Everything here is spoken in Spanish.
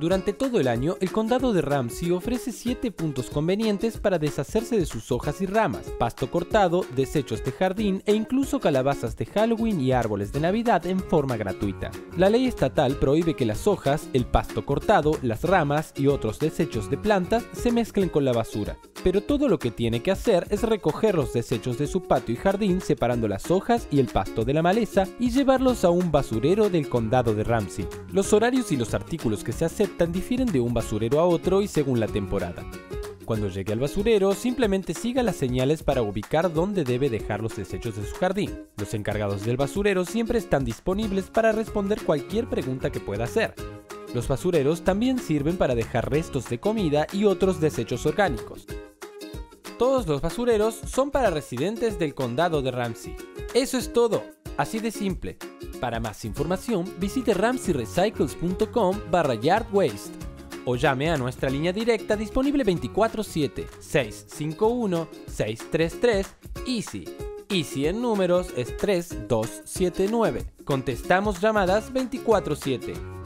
Durante todo el año, el condado de Ramsey ofrece 7 puntos convenientes para deshacerse de sus hojas y ramas, pasto cortado, desechos de jardín e incluso calabazas de Halloween y árboles de Navidad en forma gratuita. La ley estatal prohíbe que las hojas, el pasto cortado, las ramas y otros desechos de plantas se mezclen con la basura. Pero todo lo que tiene que hacer es recoger los desechos de su patio y jardín separando las hojas y el pasto de la maleza y llevarlos a un basurero del condado de Ramsey. Los horarios y los artículos que se aceptan difieren de un basurero a otro y según la temporada. Cuando llegue al basurero, simplemente siga las señales para ubicar dónde debe dejar los desechos de su jardín. Los encargados del basurero siempre están disponibles para responder cualquier pregunta que pueda hacer. Los basureros también sirven para dejar restos de comida y otros desechos orgánicos. Todos los basureros son para residentes del condado de Ramsey. Eso es todo, así de simple. Para más información, visite ramseyrecycles.com barra yardwaste o llame a nuestra línea directa disponible 24/7 651-633 Easy. Easy en números es 3279. Contestamos llamadas 24/7.